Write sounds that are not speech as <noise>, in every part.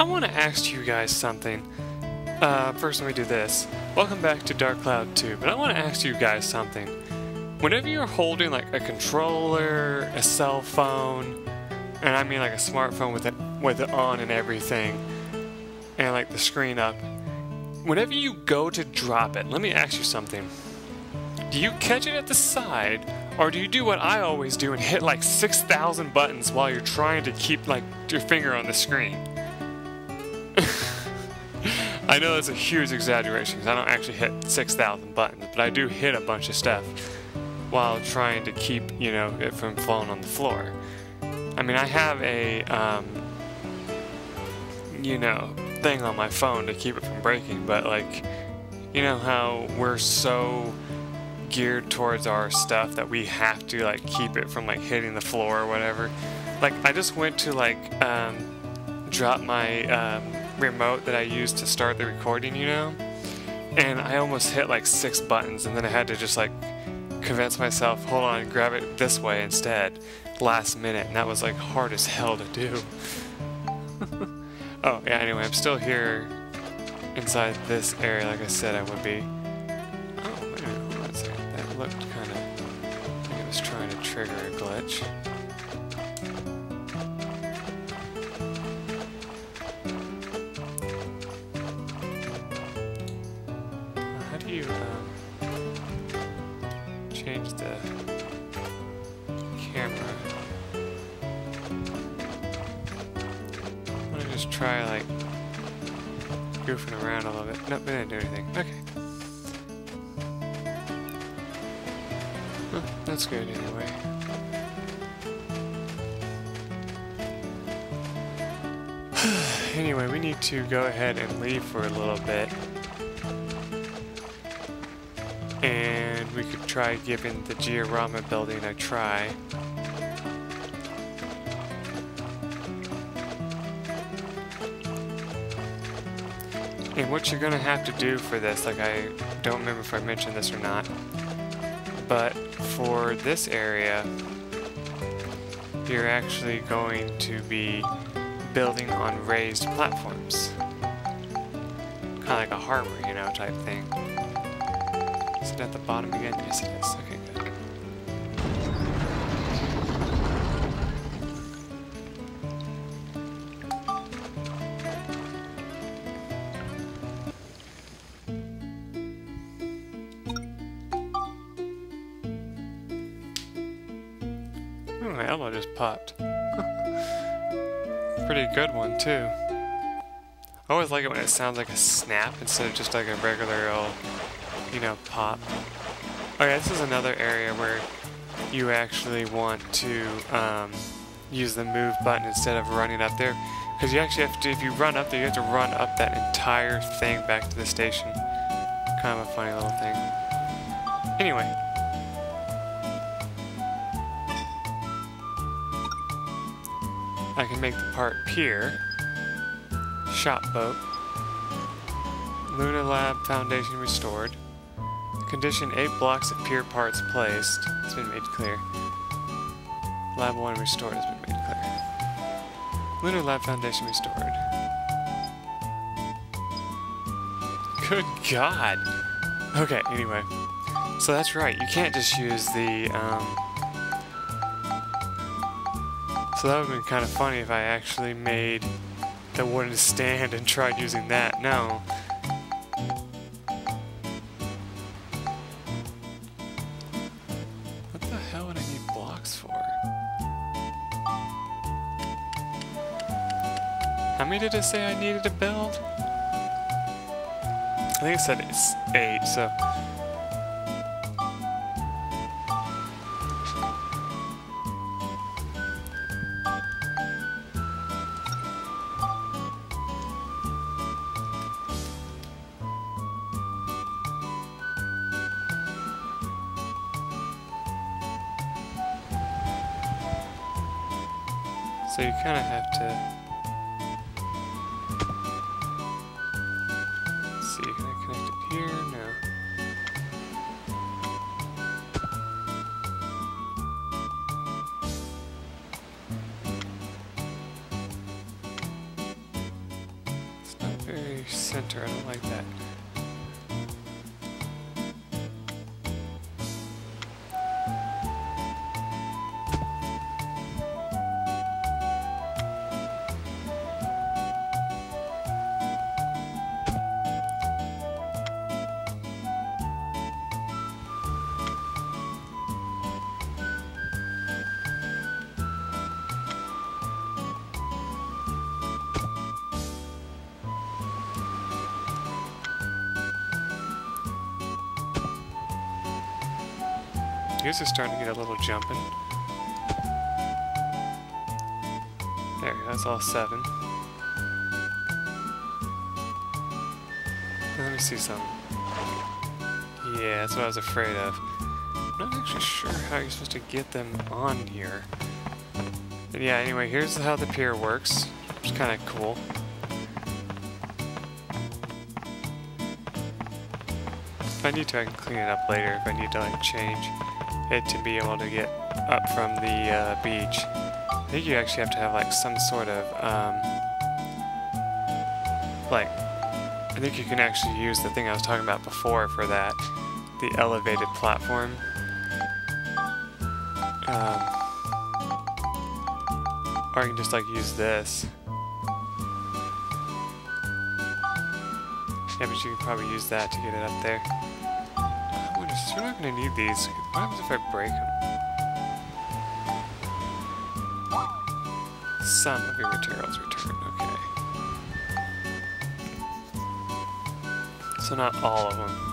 I want to ask you guys something. Uh, first, let me do this. Welcome back to Dark Cloud 2, but I want to ask you guys something. Whenever you're holding like a controller, a cell phone, and I mean like a smartphone with it with it on and everything, and like the screen up, whenever you go to drop it, let me ask you something. Do you catch it at the side, or do you do what I always do and hit like 6,000 buttons while you're trying to keep like your finger on the screen? I know that's a huge exaggeration because I don't actually hit 6,000 buttons, but I do hit a bunch of stuff while trying to keep, you know, it from falling on the floor. I mean, I have a, um, you know, thing on my phone to keep it from breaking, but like, you know how we're so geared towards our stuff that we have to like keep it from like hitting the floor or whatever. Like, I just went to like, um, drop my, um, remote that I used to start the recording, you know? And I almost hit like six buttons and then I had to just like convince myself, hold on, grab it this way instead, last minute, and that was like hard as hell to do. <laughs> oh, yeah, anyway, I'm still here inside this area like I said I would be. Oh, wait a minute, hold on a second. That looked kind of like it was trying to trigger a glitch. Nope, it didn't do anything. Okay. Huh, that's good anyway. <sighs> anyway, we need to go ahead and leave for a little bit. And we could try giving the Georama building a try. And what you're gonna have to do for this, like I don't remember if I mentioned this or not, but for this area, you're actually going to be building on raised platforms. Kind of like a harbor, you know, type thing. Is it at the bottom again? Yes, it is. Okay, my elbow just popped. <laughs> Pretty good one, too. I always like it when it sounds like a snap instead of just like a regular old, you know, pop. Okay, this is another area where you actually want to um, use the move button instead of running up there. Because you actually have to, if you run up there, you have to run up that entire thing back to the station. Kind of a funny little thing. Anyway. Make the part pier, shop boat, Luna Lab Foundation restored, condition 8 blocks of pier parts placed, it's been made clear. Lab 1 restored has been made clear. Lunar Lab Foundation restored. Good God! Okay, anyway. So that's right, you can't just use the, um, so that would have been kind of funny if I actually made the wooden stand and tried using that. No. What the hell would I need blocks for? How many did it say I needed to build? I think it said it's eight, so... So you kind of have to... Yours is starting to get a little jumping. There, that's all seven. Let me see some. Yeah, that's what I was afraid of. I'm not actually sure how you're supposed to get them on here. But yeah, anyway, here's how the pier works. It's kind of cool. If I need to, I can clean it up later if I need to like change it to be able to get up from the uh, beach. I think you actually have to have like some sort of, um, like, I think you can actually use the thing I was talking about before for that, the elevated platform. Um, or you can just like use this. Yeah, but you can probably use that to get it up there. We're not going to need these. What happens if I break them? Some of your materials return, okay. So not all of them.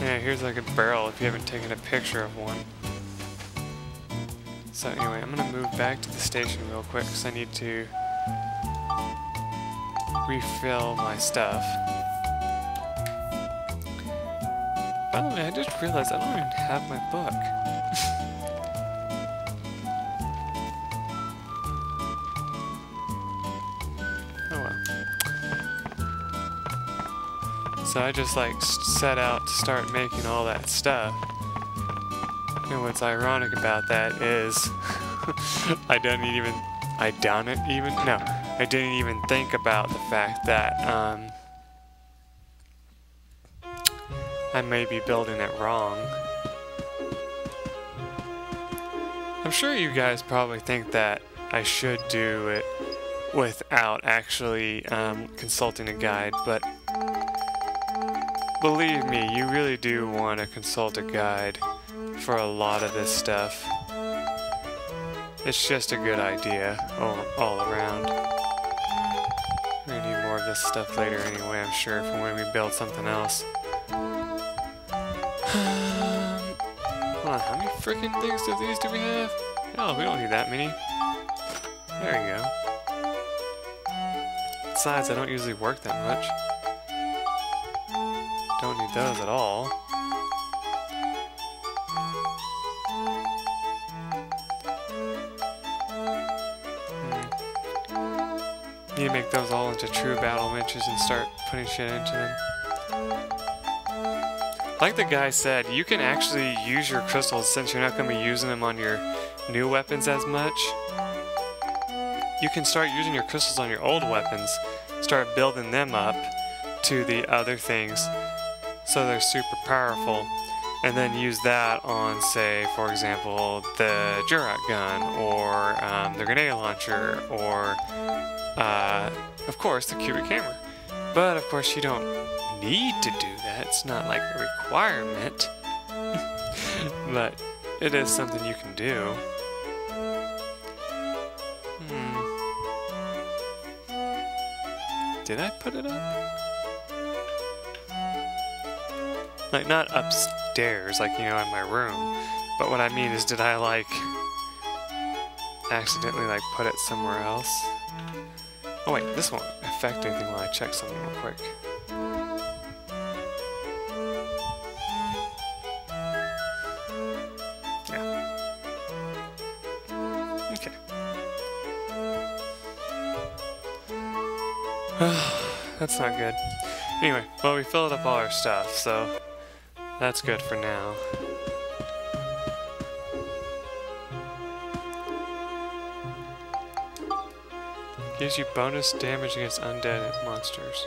Yeah, here's like a barrel if you haven't taken a picture of one. So anyway, I'm gonna move back to the station real quick because I need to refill my stuff. By the way, I just realized I don't even have my book. <laughs> oh well. So I just like set out to start making all that stuff. And what's ironic about that is <laughs> I don't even I don't even no I didn't even think about the fact that um, I may be building it wrong. I'm sure you guys probably think that I should do it without actually um, consulting a guide, but believe me, you really do want to consult a guide for a lot of this stuff. It's just a good idea all, all around this stuff later anyway, I'm sure, for when we build something else. <sighs> Hold on, how many freaking things of these do we have? Oh, we don't need that many. There you go. Besides, I don't usually work that much. Don't need those at all. Need to make those all into true battle winches and start putting shit into them. Like the guy said, you can actually use your crystals since you're not going to be using them on your new weapons as much. You can start using your crystals on your old weapons, start building them up to the other things so they're super powerful, and then use that on, say, for example, the Jurak gun, or um, the grenade launcher, or uh, of course, the cubic hammer. But of course, you don't need to do that. It's not like a requirement. <laughs> but it is something you can do. Hmm. Did I put it up? Like, not upstairs, like, you know, in my room. But what I mean is, did I, like, accidentally, like, put it somewhere else? Oh wait, this won't affect anything while I check something real quick. Yeah. Okay. <sighs> that's not good. Anyway, well we filled up all our stuff, so that's good for now. Gives you bonus damage against undead monsters.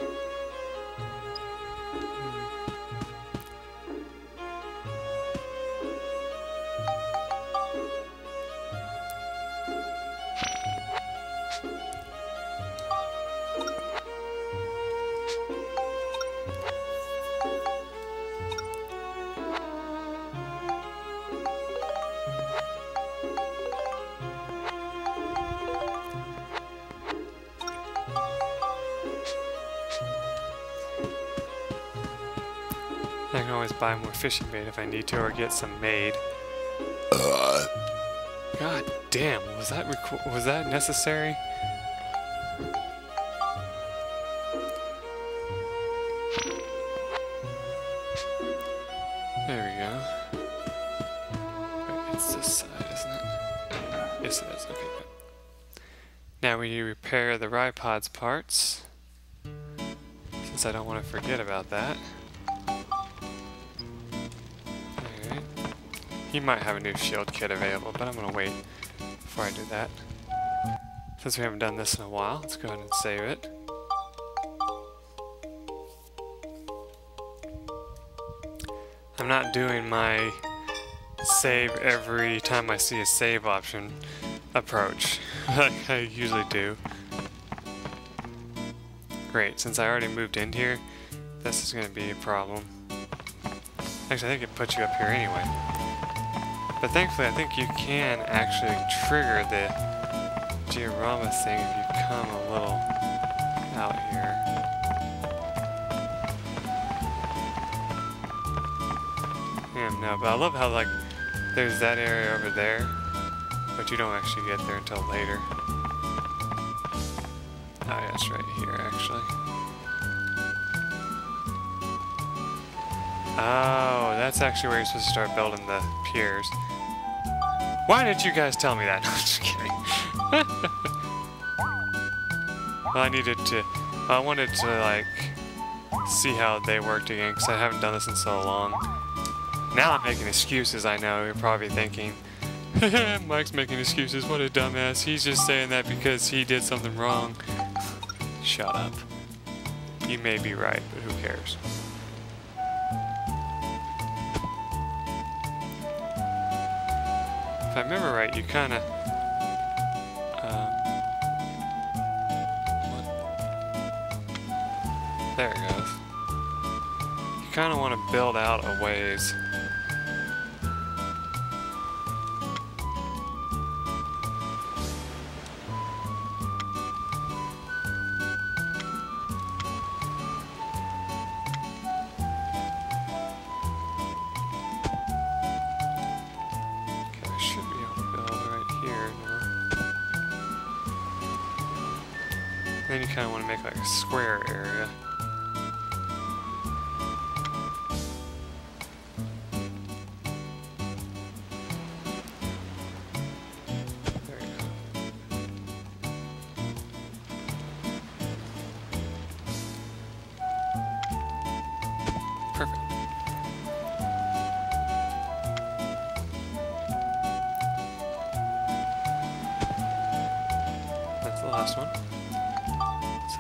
I can always buy more fishing bait if I need to, or get some made. Uh. God damn, was that was that necessary? There we go. Wait, it's this side, isn't it? Yes, it is. Okay, good. Now we need to repair the Ridepod's parts, since I don't want to forget about that. He might have a new shield kit available, but I'm gonna wait before I do that. Since we haven't done this in a while, let's go ahead and save it. I'm not doing my save every time I see a save option approach <laughs> like I usually do. Great, since I already moved in here, this is going to be a problem. Actually, I think it puts you up here anyway. But thankfully, I think you can actually trigger the diorama thing if you come a little out here. Yeah, no, but I love how, like, there's that area over there, but you don't actually get there until later. Oh, yeah, it's right here, actually. Oh, that's actually where you're supposed to start building the piers. Why didn't you guys tell me that? <laughs> No, I'm just kidding. I needed to... I wanted to, like, see how they worked again, because I haven't done this in so long. Now I'm making excuses, I know. You're probably thinking, <laughs> Mike's making excuses. What a dumbass. He's just saying that because he did something wrong. Shut up. You may be right, but who cares? I remember right, you kind of... Uh, there it goes. You kind of want to build out a ways. Square area.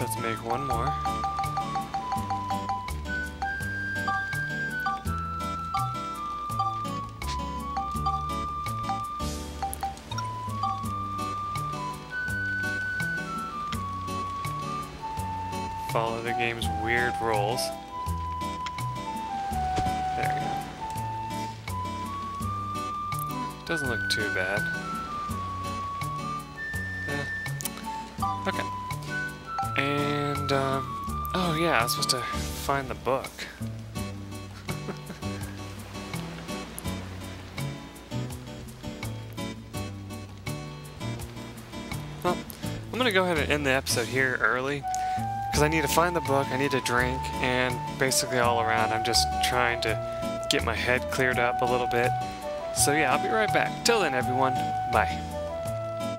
Let's make one more. Follow the game's weird rules. There we go. Doesn't look too bad. Oh, yeah, I was supposed to find the book. <laughs> well, I'm gonna go ahead and end the episode here early, because I need to find the book, I need to drink, and basically all around I'm just trying to get my head cleared up a little bit. So yeah, I'll be right back. Till then, everyone, bye.